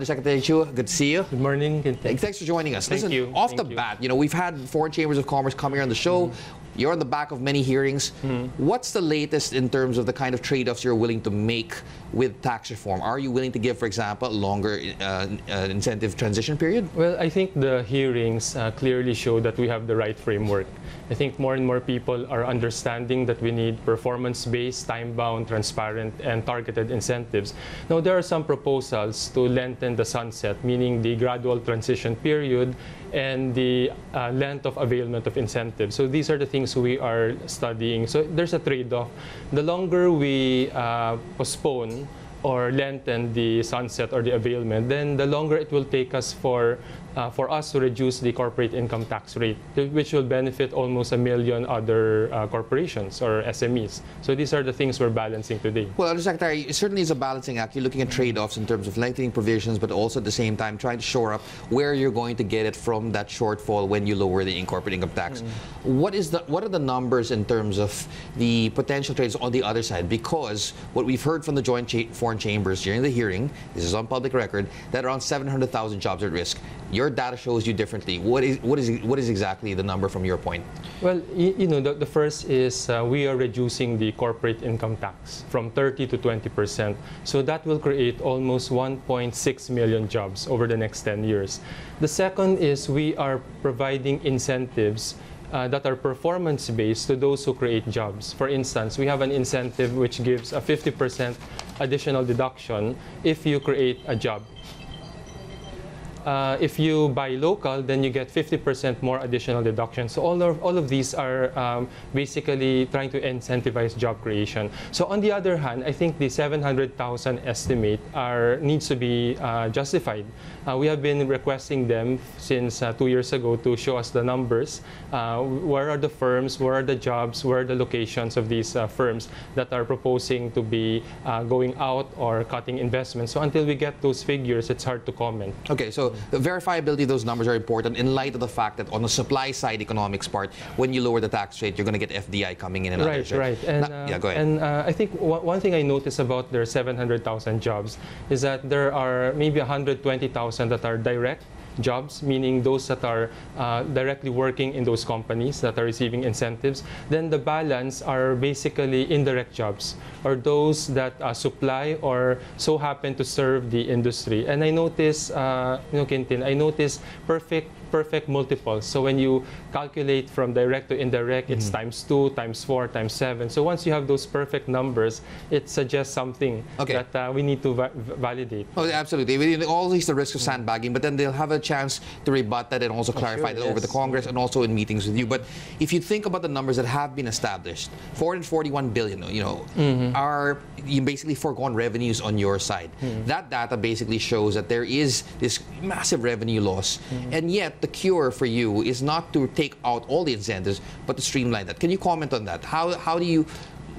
Secretary Chua, good to see you. Good morning. Good Thanks for joining us. Thank Listen, you. off Thank the you. bat, you know, we've had foreign chambers of commerce come here on the show. Mm-hmm. You're on the back of many hearings. What's the latest in terms of the kind of trade-offs you're willing to make with tax reform? Are you willing to give, for example, a longer uh, uh, incentive transition period? Well, I think the hearings uh, clearly show that we have the right framework. I think more and more people are understanding that we need performance-based, time-bound, transparent, and targeted incentives. Now, there are some proposals to lengthen the sunset, meaning the gradual transition period and the uh, length of availment of incentives. So these are the things we are studying. So there's a trade-off. The longer we uh, postpone or lengthen the sunset or the availment, then the longer it will take us for uh, for us to reduce the corporate income tax rate, which will benefit almost a million other uh, corporations or SMEs. So these are the things we're balancing today. Well, Undersecretary, it certainly is a balancing act. You're looking at trade-offs in terms of lengthening provisions, but also at the same time trying to shore up where you're going to get it from that shortfall when you lower the corporate income tax. What is the what are the numbers in terms of the potential trades on the other side? Because what we've heard from the joint cha- foreign chambers during the hearing, this is on public record, that around 700,000 jobs are at risk. Your data shows you differently. What is what is what is exactly the number from your point? Well, you know, the, the first is uh, we are reducing the corporate income tax from 30 to 20 percent. So that will create almost 1.6 million jobs over the next 10 years. The second is we are providing incentives uh, that are performance based to those who create jobs. For instance, we have an incentive which gives a 50 percent additional deduction if you create a job uh, if you buy local, then you get 50% more additional deduction. So all of, all of these are um, basically trying to incentivize job creation. So on the other hand, I think the 700,000 estimate are, needs to be uh, justified. Uh, we have been requesting them since uh, two years ago to show us the numbers. Uh, where are the firms, where are the jobs, where are the locations of these uh, firms that are proposing to be going out or cutting investments. So until we get those figures, it's hard to comment. Okay, so the verifiability of those numbers are important in light of the fact that on the supply side economics part, when you lower the tax rate, you're going to get FDI coming in and Right, others. right. And, Na- uh, yeah, go ahead. And uh, I think one one thing I noticed about their 700,000 jobs is that there are maybe 120,000 that are direct jobs, meaning those that are uh, directly working in those companies that are receiving incentives. Then the balance are basically indirect jobs, or those that uh, supply or so happen to serve the industry. And I notice, uh, you know, Quintin, I notice perfect perfect multiples. So when you calculate from direct to indirect, it's Mm-hmm. times two, times four, times seven. So once you have those perfect numbers, it suggests something Okay. that uh, we need to va- validate. Oh, absolutely. Always the risk of sandbagging, but then they'll have a chance to rebut that and also clarify sure, that over the. Congress and also in meetings with you. But if you think about the numbers that have been established, 441 billion, you know, Mm-hmm. are you basically foregone revenues on your side. Mm-hmm. That data basically shows that there is this massive revenue loss, Mm-hmm. and yet the cure for you is not to take out all the incentives, but to streamline that. Can you comment on that? How how do you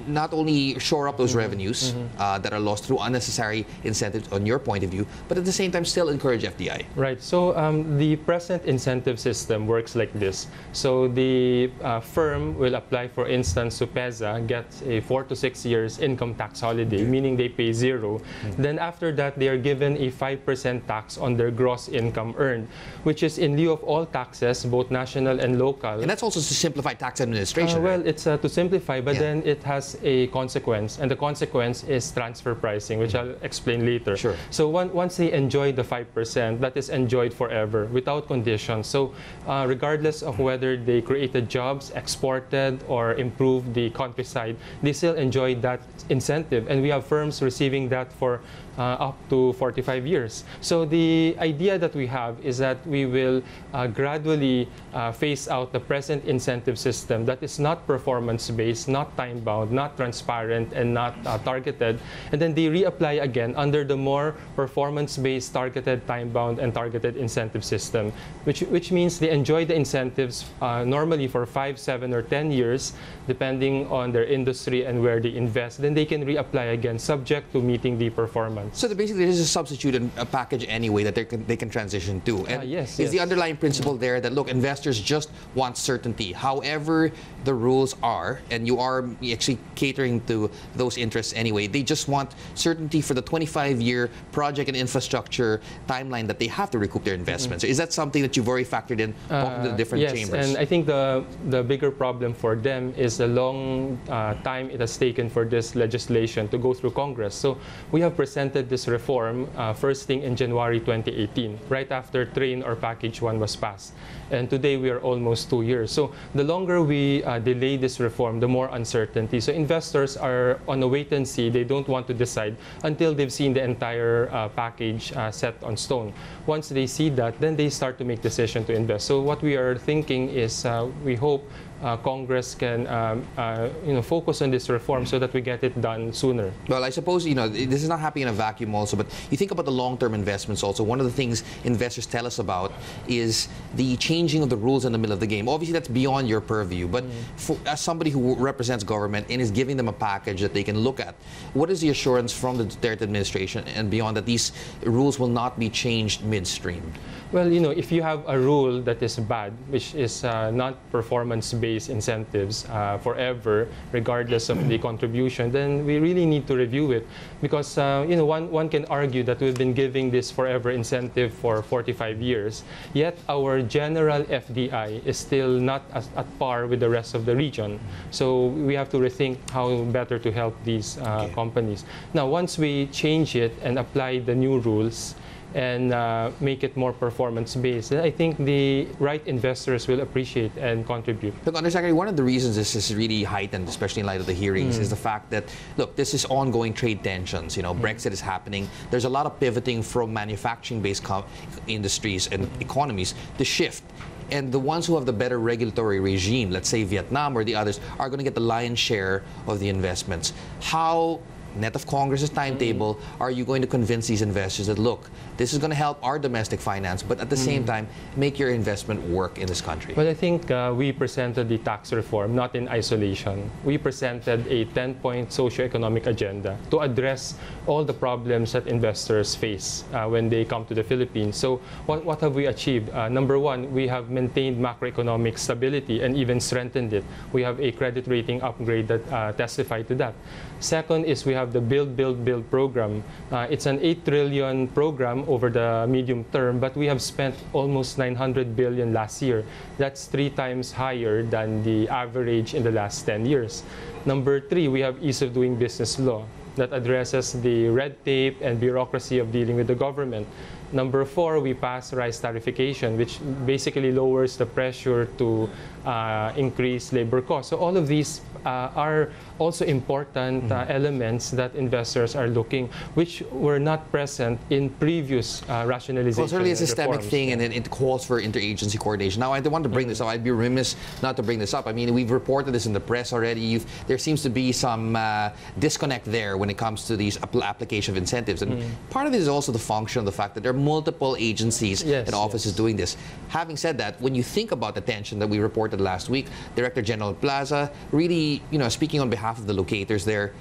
not only shore up those Mm-hmm. revenues uh, that are lost through unnecessary incentives on your point of view, but at the same time still encourage FDI. Right. So um, the present incentive system works like this. So the uh, firm will apply, for instance, to PEZA, get a four to six years income tax holiday, meaning they pay 0 Then after that, they are given a 5% tax on their gross income earned, which is in lieu of all taxes, both national and local. And that's also to simplify tax administration. Uh, well, right? it's uh, to simplify, but Yeah. then it has a consequence, and the consequence is transfer pricing, which I'll explain later. Sure. So one, once they enjoy the 5%, that is enjoyed forever without conditions. So uh, regardless of whether they created jobs, exported, or improved the countryside, they still enjoy that incentive. And we have firms receiving that for uh, up to 45 years. So the idea that we have is that we will uh, gradually uh, phase out the present incentive system that is not performance-based, not time-bound, not transparent, and not uh, targeted, and then they reapply again under the more performance-based, targeted, time-bound, and targeted incentive system, which which means they enjoy the incentives uh, normally for five, seven, or 10 years, depending on their industry and where they invest. Then they can reapply again, subject to meeting the performance. So basically, there's a substitute and a package anyway that they can they can transition to. And Ah, yes, is the underlying principle there that look, investors just want certainty. However, the rules are, and you are actually catering to those interests anyway. They just want certainty for the 25-year project and infrastructure timeline that they have to recoup their investments. So is that something that you've already factored in talking to the different yes, chambers? and I think the the bigger problem for them is the long uh, time it has taken for this legislation to go through Congress. So we have presented this reform uh, first thing in January 2018, right after Train or Package One was passed, and today we are almost two years. So the longer we uh, delay this reform, the more uncertainty. So investors are on a wait and see. They don't want to decide until they've seen the entire uh, package uh, set on stone. Once they see that, then they start to make decision to invest. So what we are thinking is uh, we hope uh, Congress can um, uh, you know focus on this reform so that we get it done sooner. Well, I suppose you know this is not happening in a vacuum, also. But you think about the long-term investments. Also, one of the things investors tell us about is the changing of the rules in the middle of the game. Obviously, that's beyond your purview. But for, as somebody who represents government and is giving them a package that they can look at, what is the assurance from the Duterte administration and beyond that these rules will not be changed midstream? Well, you know, if you have a rule that is bad, which is uh, not performance-based incentives uh, forever, regardless of the contribution, then we really need to review it. Because, uh, you know, one, one can argue that we've been giving this forever incentive for 45 years, yet our general FDI is still not as, at par with the rest of the region. So we have to rethink how better to help these uh, Okay. companies. Now, once we change it and apply the new rules, and uh, make it more performance based. I think the right investors will appreciate and contribute. Look, Undersecretary, one of the reasons this is really heightened, especially in light of the hearings, is the fact that, look, this is ongoing trade tensions. You know, Brexit is happening. There's a lot of pivoting from manufacturing-based co- industries and economies to shift. And the ones who have the better regulatory regime, let's say Vietnam or the others, are going to get the lion's share of the investments. How net of Congress's timetable, are you going to convince these investors that look, this is going to help our domestic finance, but at the same time, make your investment work in this country? But I think uh, we presented the tax reform not in isolation. We presented a 10 point socioeconomic agenda to address all the problems that investors face uh, when they come to the Philippines. So, what, what have we achieved? Uh, number one, we have maintained macroeconomic stability and even strengthened it. We have a credit rating upgrade that uh, testified to that. Second is we have the Build, Build, Build program. Uh, it's an 8 trillion program over the medium term, but we have spent almost 900 billion last year. That's three times higher than the average in the last 10 years. Number three, we have ease of doing business law that addresses the red tape and bureaucracy of dealing with the government. Number four, we pass rice tariffication, which basically lowers the pressure to uh, increase labor costs. So all of these uh, are also important uh, elements that investors are looking, which were not present in previous uh, rationalization. Well, certainly a systemic reforms. thing, and it, it calls for interagency coordination. Now, I don't want to bring this up. I'd be remiss not to bring this up. I mean, we've reported this in the press already. You've, there seems to be some uh, disconnect there when it comes to these app- application of incentives, and part of it is also the function of the fact that there are multiple agencies Yes, and offices yes. doing this. Having said that, when you think about the tension that we reported last week, Director General Plaza really, you know, speaking on behalf of the locators there,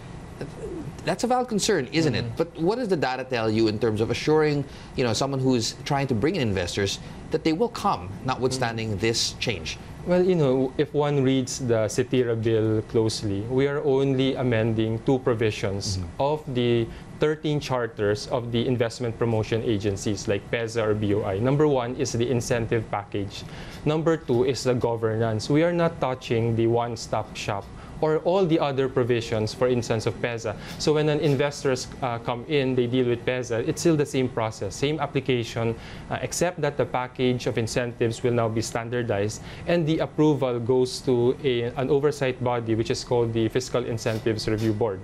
that's a valid concern, isn't it? Mm-hmm. But what does the data tell you in terms of assuring, you know, someone who's trying to bring in investors that they will come, notwithstanding mm-hmm. this change? Well, you know, if one reads the CITIRA bill closely, we are only amending two provisions mm-hmm. of the 13 charters of the investment promotion agencies like PEZA or BOI. Number one is the incentive package. Number two is the governance. We are not touching the one-stop shop or all the other provisions, for instance, of PEZA. So when an investors uh, come in, they deal with PEZA, it's still the same process, same application, uh, except that the package of incentives will now be standardized and the approval goes to a, an oversight body, which is called the Fiscal Incentives Review Board.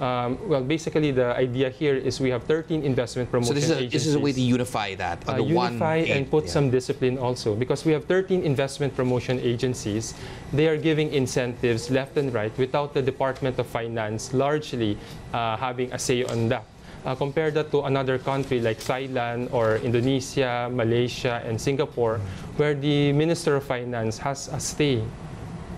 Um, well, basically, the idea here is we have 13 investment So promotion this is a, agencies this is a way to unify that uh, under one unify and put yeah. some discipline also because we have 13 investment promotion agencies they are giving incentives left and right without the department of finance largely uh, having a say on that uh, compare that to another country like Thailand or Indonesia, Malaysia, and Singapore, where the Minister of Finance has a stay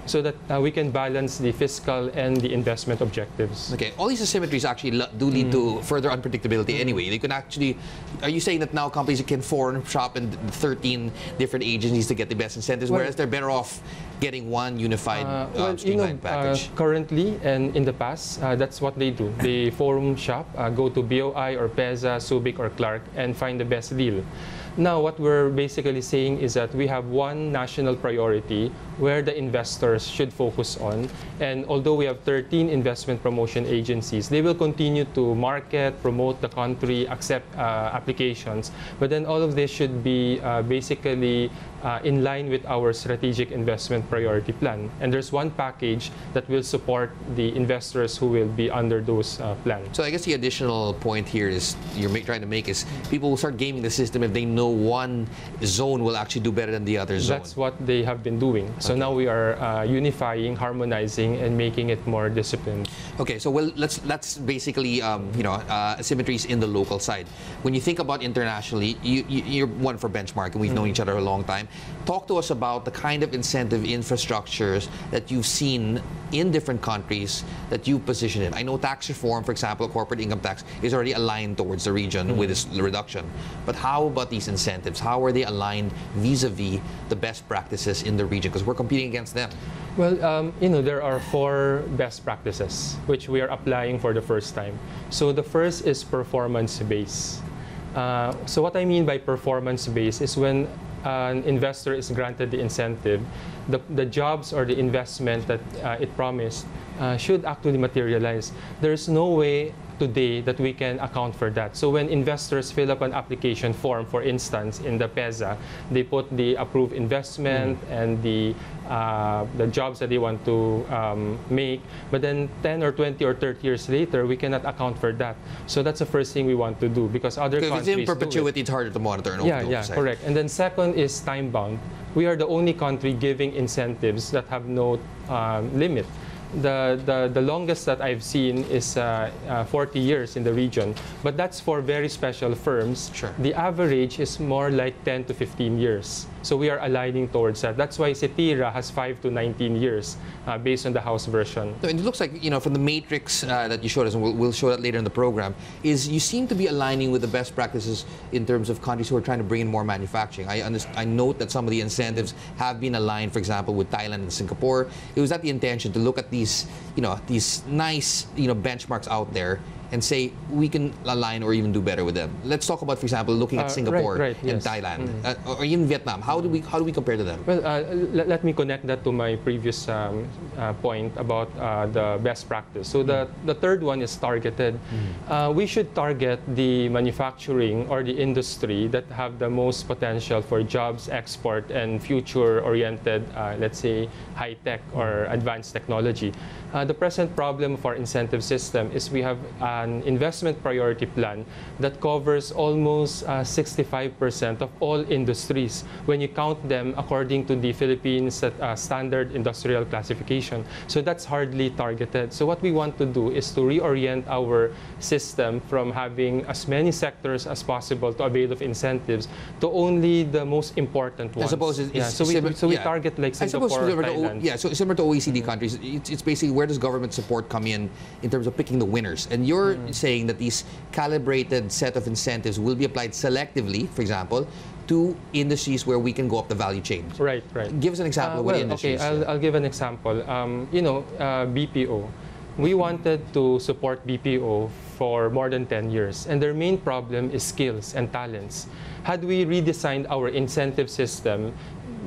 so that uh, we can balance the fiscal and the investment objectives. Okay, all these asymmetries actually do lead to further unpredictability anyway. They can actually, are you saying that now companies can foreign shop in 13 different agencies to get the best incentives, Well- whereas they're better off getting one unified Uh, uh, well, you know, uh, package? currently and in the past, uh, that's what they do. They forum shop, uh, go to BOI or PEZA, Subic or Clark, and find the best deal. Now, what we're basically saying is that we have one national priority where the investors should focus on. And although we have 13 investment promotion agencies, they will continue to market, promote the country, accept uh, applications. But then all of this should be uh, basically uh, in line with our strategic investment priority plan. And there's one package that will support the investors who will be under those uh, plans. So I guess the additional point here is you're ma- trying to make is people will start gaming the system if they know one zone will actually do better than the other zone. That's what they have been doing. So now we are uh, unifying, harmonizing, and making it more disciplined. Okay, so well, let's that's basically um, you know uh, asymmetries in the local side. When you think about internationally, you, you, you're one for benchmark, and we've known each other a long time. Talk to us about the kind of incentive infrastructures that you've seen in different countries that you've positioned in. I know tax reform, for example, corporate income tax is already aligned towards the region with its reduction. But how about these incentives? How are they aligned vis-a-vis the best practices in the region? Because we're competing against them. Well, um, you know, there are four best practices which we are applying for the first time. So the first is performance based. Uh, so what I mean by performance based is when an investor is granted the incentive, the, the jobs or the investment that uh, it promised uh, should actually materialize. There is no way today that we can account for that. So when investors fill up an application form, for instance, in the PEZA, they put the approved investment and the uh, the jobs that they want to um, make. But then 10 or 20 or 30 years later, we cannot account for that. So that's the first thing we want to do because other countries it's in do it. perpetuity, it's harder to monitor and Yeah, yeah, oversight. correct. And then second is time bound. We are the only country giving incentives that have no um, limit. The, the, the longest that I've seen is uh, uh, 40 years in the region, but that's for very special firms. Sure. The average is more like 10 to 15 years. So we are aligning towards that. That's why CITIRA has 5 to 19 years uh, based on the House version. And it looks like, you know, from the matrix uh, that you showed us, and we'll, we'll show that later in the program, is you seem to be aligning with the best practices in terms of countries who are trying to bring in more manufacturing. I, I note that some of the incentives have been aligned, for example, with Thailand and Singapore. It was that the intention to look at these, you know, these nice, you know, benchmarks out there and say we can align or even do better with them. Let's talk about, for example, looking at Uh, right, Singapore right, and yes. Thailand, uh, or even Vietnam. How do we how do we compare to them? Well, uh, let, let me connect that to my previous um, uh, point about uh, the best practice. So the, the third one is targeted. Uh, we should target the manufacturing or the industry that have the most potential for jobs, export, and future-oriented, uh, let's say, high-tech or advanced technology. Uh, the present problem for incentive system is we have an investment priority plan that covers almost uh, 65% of all industries when you count them according to the Philippines uh, standard industrial classification. So that's hardly targeted. So what we want to do is to reorient our system from having as many sectors as possible to avail of incentives to only the most important ones. I suppose it's, yeah, so we, similar- so we yeah. target like Singapore, similar to Thailand. yeah, so similar to OECD countries, it's, it's basically where does government support come in in terms of picking the winners? And you're Mm. saying that these calibrated set of incentives will be applied selectively, for example, to industries where we can go up the value chain. Right, right. Give us an example Uh, of what well, industries. okay, I'll, I'll give an example. Um, you know, uh, BPO. We wanted to support BPO for more than 10 years, and their main problem is skills and talents. Had we redesigned our incentive system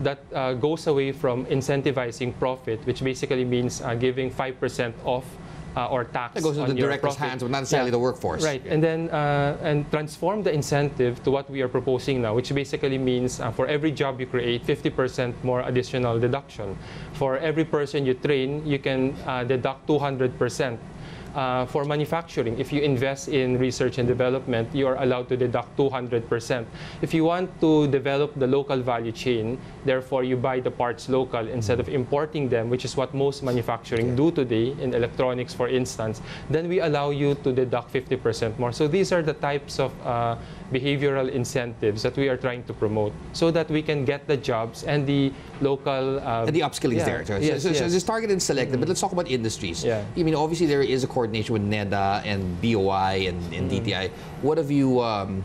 that uh, goes away from incentivizing profit, which basically means uh, giving 5% off uh, or tax That goes into the director's profit. hands, but not necessarily the workforce. Right, and then uh, and transform the incentive to what we are proposing now, which basically means uh, for every job you create, 50% more additional deduction. For every person you train, you can uh, deduct 200%. Uh, for manufacturing, if you invest in research and development, you are allowed to deduct 200%. If you want to develop the local value chain, therefore you buy the parts local instead of importing them, which is what most manufacturing do today in electronics, for instance, then we allow you to deduct 50% more. So these are the types of uh, behavioral incentives that we are trying to promote so that we can get the jobs and the local. Uh, and the upskilling is yeah, there. So, yes, so, so yes. it's targeted and selected, but let's talk about industries. Yeah. I mean, obviously there is a coordination with NEDA and BOI and, and Mm-hmm. DTI. What have you, um,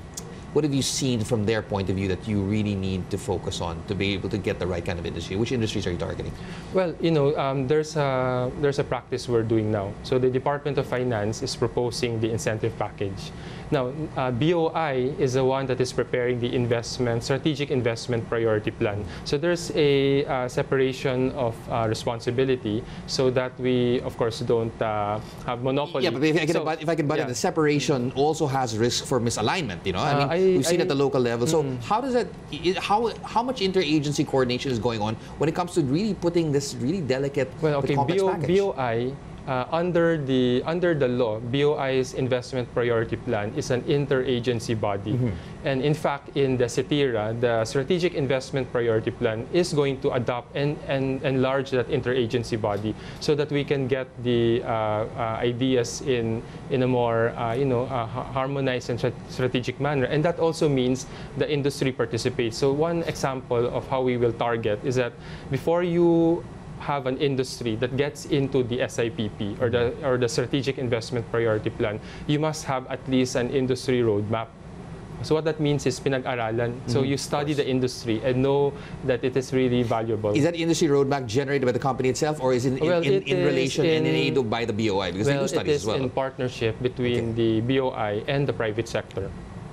what have you seen from their point of view that you really need to focus on to be able to get the right kind of industry? Which industries are you targeting? Well, you know, um, there's a there's a practice we're doing now. So the Department of Finance is proposing the incentive package. Now, uh, BOI is the one that is preparing the investment strategic investment priority plan. So there's a uh, separation of uh, responsibility so that we, of course, don't uh, have monopoly. Yeah, but if I can, So- but if I can butt in, yeah. the separation also has risk for misalignment. You know, I Uh, mean, I- we've seen I- at the local level. So how does that? How how much interagency coordination is going on when it comes to really putting this really delicate, Well, okay, complex BO, package? BOI, uh, under the under the law, BOI's investment priority plan is an interagency body. Mm-hmm. And in fact, in the CITIRA, the strategic investment priority plan is going to adopt and, and enlarge that interagency body so that we can get the uh, uh, ideas in in a more uh, you know uh, harmonized and strategic manner. And that also means the industry participates. So one example of how we will target is that before you have an industry that gets into the SIPP or the or the strategic investment priority plan, you must have at least an industry roadmap. So what that means is pinag-aralan. So mm-hmm. you study the industry and know that it is really valuable. Is that industry roadmap generated by the company itself, or is it in, Well, in, it in is relation and in in- aid by the BOI? Because they do it studies is as well. in partnership between the BOI and the private sector.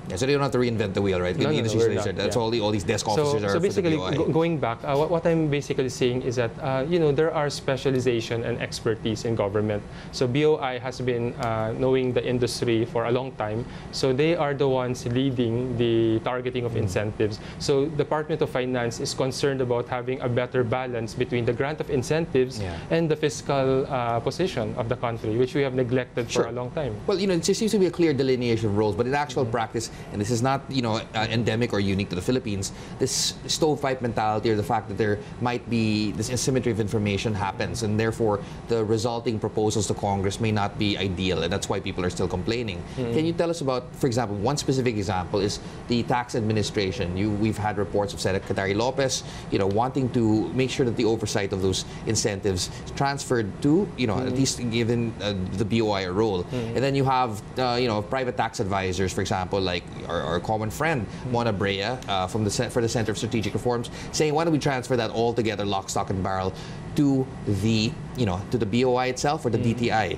Yeah, so they don't have to reinvent the wheel, right? No, no, no, industry we're studies not, That's yeah. all the all these desk officers So, are so basically, for the BOI. go- going back, uh, what, what I'm basically saying is that uh, you know there are specialization and expertise in government. So BOI has been uh, knowing the industry for a long time. So they are the ones leading the targeting Mm. of incentives. So Department of Finance is concerned about having a better balance between the grant of incentives Yeah. and the fiscal uh, position of the country, which we have neglected Sure. for a long time. Well, you know, it seems to be a clear delineation of roles, but in actual Mm-hmm. practice, and this is not, you know, uh, endemic or unique to the Philippines, this stovepipe mentality or the fact that there might be this asymmetry of information happens, and therefore the resulting proposals to Congress may not be ideal, and that's why people are still complaining. Mm-hmm. Can you tell us about, for example, one specific example is the tax administration. You, we've had reports of Senator Katari Lopez, you know, wanting to make sure that the oversight of those incentives is transferred to, you know, at least given uh, the BOI a role. And then you have, uh, you know, private tax advisors, for example, like our, our common friend Mon Abrea uh, from the for the Center of Strategic Reforms, saying, why don't we transfer that all together, lock, stock, and barrel, to the, you know, to the BOI itself or the DTI?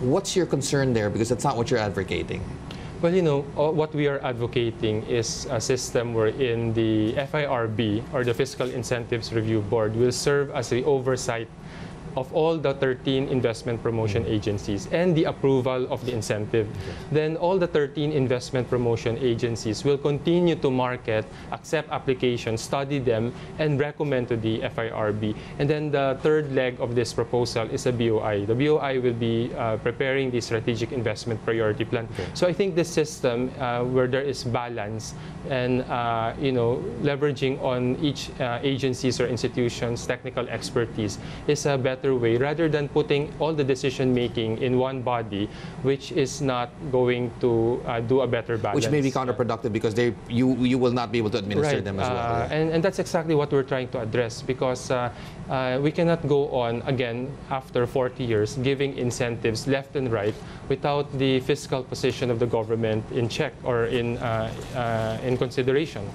What's your concern there? Because that's not what you're advocating. Well, you know, uh, what we are advocating is a system wherein the FIRB, or the Fiscal Incentives Review Board, will serve as the oversight of all the 13 investment promotion agencies and the approval of the incentive. Then all the 13 investment promotion agencies will continue to market, accept applications, study them, and recommend to the FIRB. And then the third leg of this proposal is a BOI. The BOI will be uh, preparing the strategic investment priority plan. So I think this system uh, where there is balance and uh, you know leveraging on each uh, agencies or institutions technical expertise is a better way rather than putting all the decision making in one body which is not going to uh, do a better balance. Which may be counterproductive because they you you will not be able to administer Right. them as well. Uh, and, and that's exactly what we're trying to address because uh, uh, we cannot go on again after 40 years giving incentives left and right without the fiscal position of the government in check or in, uh, uh, in consideration.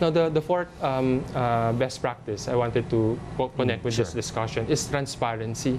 Now, the, the fourth um, uh, best practice I wanted to co- connect with this discussion is transparency.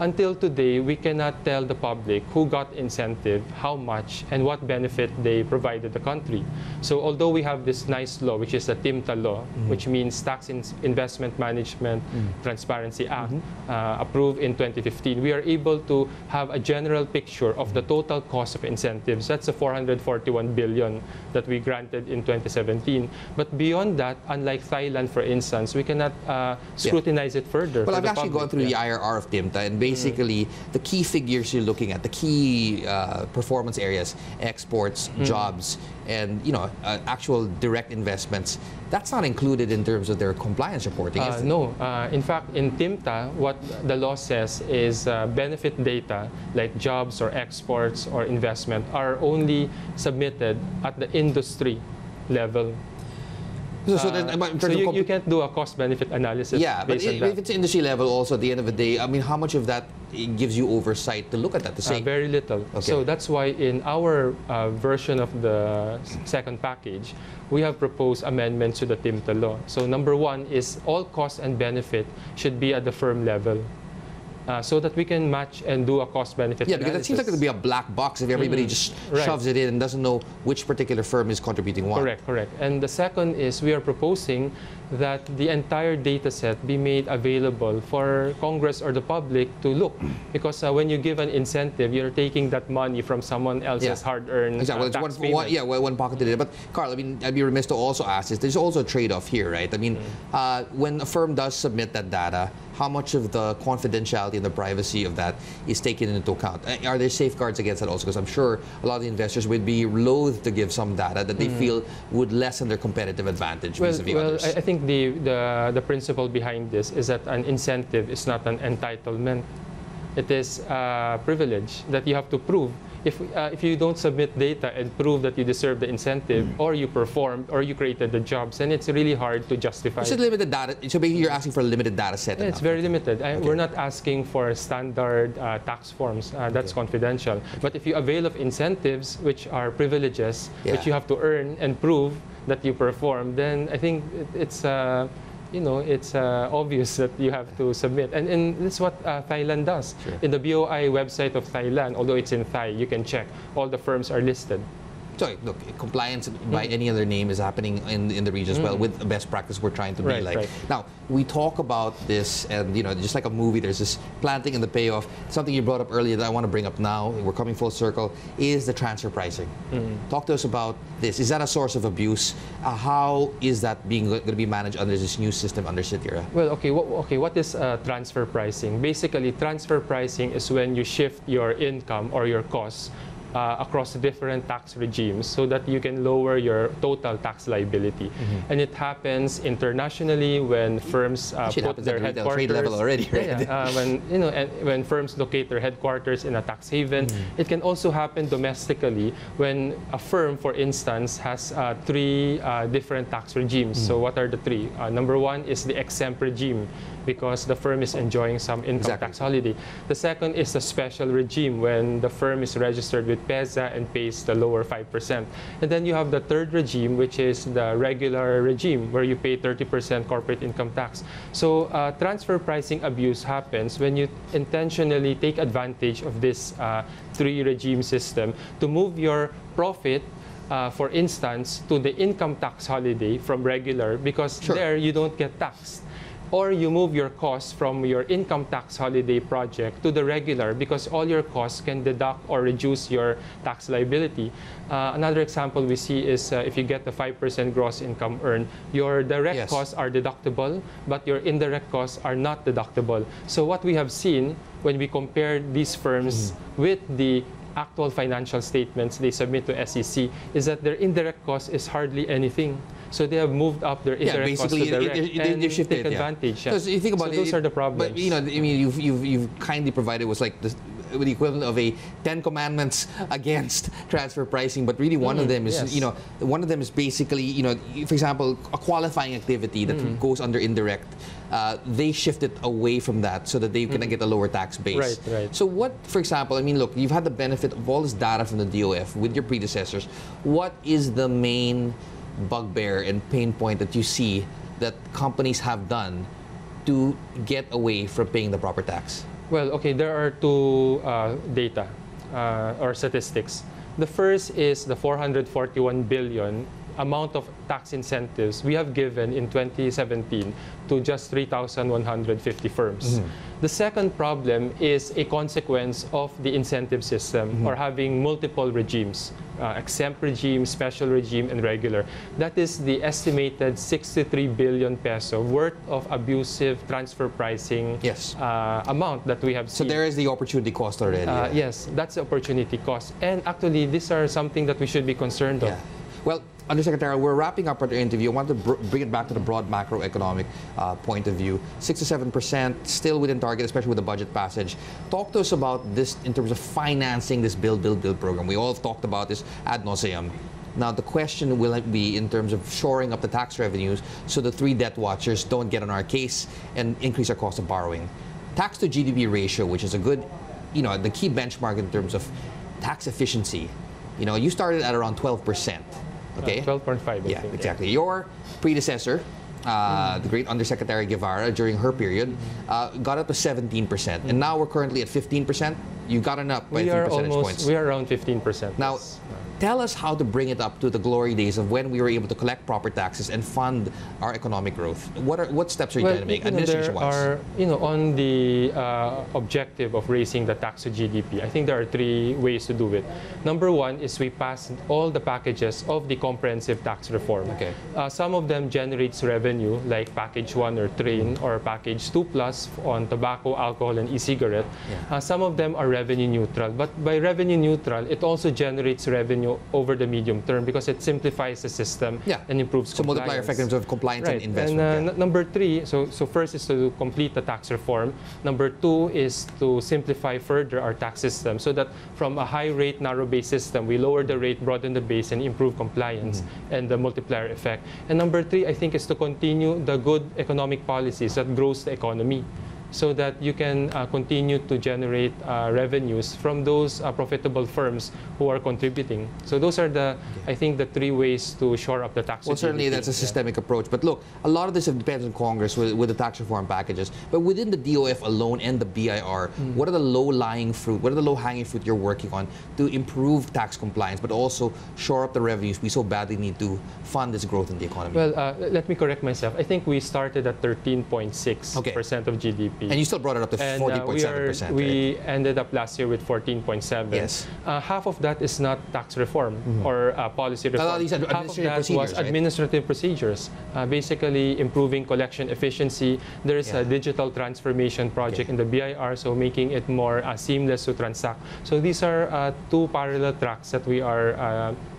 Until today, we cannot tell the public who got incentive, how much, and what benefit they provided the country. So, although we have this nice law, which is the TIMTA law, which means Tax in- Investment Management Transparency Act, uh, approved in 2015, we are able to have a general picture of the total cost of incentives. That's the 441 billion that we granted in 2017. But beyond that, unlike Thailand, for instance, we cannot uh, scrutinize it further. Well, I've actually public. gone through Yeah. the IRR of TIMTA, and basically the key figures you're looking at, the key uh, performance areas, exports, Mm. jobs, and you know, uh, actual direct investments. That's not included in terms of their compliance reporting. Uh, is it? no, uh, in fact, in TIMTA, what the law says is uh, benefit data like jobs or exports or investment are only submitted at the industry level. So- so then, Uh, terms so you, you can't do a cost-benefit analysis Yeah, but based i- on that. if it's industry level, also at the end of the day, I mean, how much of that gives you oversight to look at that to Uh, say, very little. Okay. So that's why in our uh, version of the second package, we have proposed amendments to the TIMTA law. So number one is all cost and benefit should be at the firm level. Uh, so that we can match and do a cost benefit yeah, because it seems like it'll analysis. be a black box if everybody just Mm-hmm. Right. shoves it in and doesn't know which particular firm is contributing what. Correct, correct. And the second is we are proposing that the entire data set be made available for Congress or the public to look. Because uh, when you give an incentive, you're taking that money from someone else's Yeah. hard-earned Exactly. uh, Well, tax it's one, one, yeah, well, one pocket did it. But Karl, I mean, I'd be remiss to also ask this. There's also a trade-off here, right? I mean, Mm-hmm. uh, when a firm does submit that data, how much of the confidentiality and the privacy of that is taken into account? Uh, Are there safeguards against that also? Because I'm sure a lot of the investors would be loath to give some data that they feel would lessen their competitive advantage Mm. Well, vis-a-vis well others. I, I think the, the, the principle behind this is that an incentive is not an entitlement. It is a privilege that you have to prove. If, uh, if you don't submit data and prove that you deserve the incentive, Mm. or you performed, or you created the jobs, then it's really hard to justify. It's a limited data. So basically, you're asking for a limited data set. Yeah, it's very limited. I, We're not asking for standard uh, tax forms. Uh, that's confidential. But if you avail of incentives, which are privileges, Yeah. which you have to earn and prove that you perform, then I think it, it's. You know, it's uh, obvious that you have to submit. And, and this is what uh, Thailand does. Sure. In the BOI website of Thailand, although it's in Thai, you can check. All the firms are listed. So look, compliance by any other name is happening in, in the region as well with the best practice we're trying to be like. right. Now, we talk about this and you know, just like a movie, there's this planting and the payoff. Something you brought up earlier that I want to bring up now, we're coming full circle, is the transfer pricing. Talk to us about this. Is that a source of abuse? Uh, how is that being going to be managed under this new system under CITIRA? Well, okay, what, okay, what is uh, transfer pricing? Basically, transfer pricing is when you shift your income or your costs uh, across different tax regimes so that you can lower your total tax liability. Mm-hmm. And it happens internationally when firms uh, put happens their at the headquarters. trade level already, right? Yeah. Uh, when you know, and when firms locate their headquarters in a tax haven, Mm-hmm. it can also happen domestically when a firm, for instance, has uh, three uh, different tax regimes. Mm. So, what are the three? Uh, number one is the exempt regime because the firm is enjoying some income Exactly. tax holiday. The second is the special regime when the firm is registered with PEZA and pays the lower 5%. And then you have the third regime, which is the regular regime where you pay 30% corporate income tax. So uh, transfer pricing abuse happens when you intentionally take advantage of this uh, three regime system to move your profit uh, for instance, to the income tax holiday from regular because Sure. there you don't get taxed. Or you move your costs from your income tax holiday project to the regular because all your costs can deduct or reduce your tax liability. Uh, another example we see is uh, if you get the 5% gross income earned, your direct Yes. costs are deductible, but your indirect costs are not deductible. So what we have seen when we compare these firms Mm-hmm. with the actual financial statements they submit to SEC is that their indirect cost is hardly anything. So they have moved up their Yeah, indirect cost to basically, direct it- it- they- and they shifted, take yeah. advantage. yeah. Because you think about so it, those are the problems. But you know, I mean, you've you've, you've kindly provided was like the, the equivalent of a Ten Commandments against transfer pricing. But really, one of them is Mm, yes. you know, one of them is basically you know, for example, a qualifying activity that Mm. goes under indirect. Uh, they shifted away from that so that they can get a lower tax base. Mm. Right, right. So what, for example, I mean, look, you've had the benefit of all this data from the DOF with your predecessors. What is the main bugbear and pain point that you see that companies have done to get away from paying the proper tax? Well, okay, there are two uh, data uh, or statistics. The first is the 441 billion amount of tax incentives we have given in 2017 to just 3,150 firms. The second problem is a consequence of the incentive system or having multiple regimes, uh, exempt regime, special regime, and regular. That is the estimated 63 billion peso worth of abusive transfer pricing Yes. uh, amount that we have So seen. there is the opportunity cost already. Uh, yeah. yes, that's the opportunity cost. And actually, these are something that we should be concerned of. Well, Undersecretary, we're wrapping up our interview. I want to br- bring it back to the broad macroeconomic uh, point of view. Six to seven percent, still within target, especially with the budget passage. Talk to us about this in terms of financing this build, build, build program. We all talked about this ad nauseum. Now, the question will be in terms of shoring up the tax revenues so the three debt watchers don't get on our case and increase our cost of borrowing. Tax to GDP ratio, which is a good, you know, the key benchmark in terms of tax efficiency. You know, you started at around 12%. Okay? Uh, 12.5, I Yeah, think. exactly. Your predecessor, uh, the great Undersecretary Guevara, during her period, uh, got up to 17%. And now we're currently at 15%. You got it up by We three are percentage almost, points. we are around 15%. Now. Tell us how to bring it up to the glory days of when we were able to collect proper taxes and fund our economic growth. What are what steps are you Well, trying to make, you know, there are, you know, on the uh, objective of raising the tax to GDP, I think there are three ways to do it. Number one is we pass all the packages of the comprehensive tax reform. Okay. Uh, some of them generates revenue, like package one or train, or package two plus on tobacco, alcohol, and e-cigarette. Yeah. Uh, some of them are revenue neutral, but by revenue neutral, it also generates revenue over the medium term because it simplifies the system Yeah. and improves compliance. so multiplier effect in terms of compliance Right. and investment. And uh, yeah. number three, so so first is to complete the tax reform. Number two is to simplify further our tax system so that from a high rate narrow base system, we lower the rate, broaden the base, and improve compliance Mm-hmm. and the multiplier effect. And number three, I think, is to continue the good economic policies that grows the economy. So that you can uh, continue to generate uh, revenues from those uh, profitable firms who are contributing. So those are the, I think, the three ways to shore up the tax. Well, certainly that's a Yeah. systemic approach. But look, a lot of this depends on Congress with, with the tax reform packages. But within the DOF alone and the BIR, Mm. what are the low-lying fruit? What are the low-hanging fruit you're working on to improve tax compliance, but also shore up the revenues we so badly need to fund this growth in the economy? Well, uh, let me correct myself. I think we started at 13.6 Okay. percent of GDP. And you still brought it up to And, uh, 40.7 we, we ended up last year with 14.7. Yes. Uh, half of that is not tax reform or uh, policy reform. half of that was right? administrative procedures, uh, basically improving collection efficiency. There is Yeah. a digital transformation project Okay. in the BIR, so making it more uh, seamless to transact. So these are uh, two parallel tracks that we are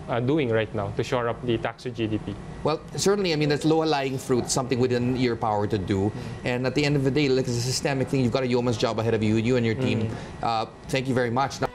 uh, doing right now to shore up the tax to GDP. Well, certainly, I mean, that's low-lying fruit, something within your power to do. And at the end of the day, like, it's a systemic thing. You've got a yeoman's job ahead of you, you and your team. Uh, thank you very much.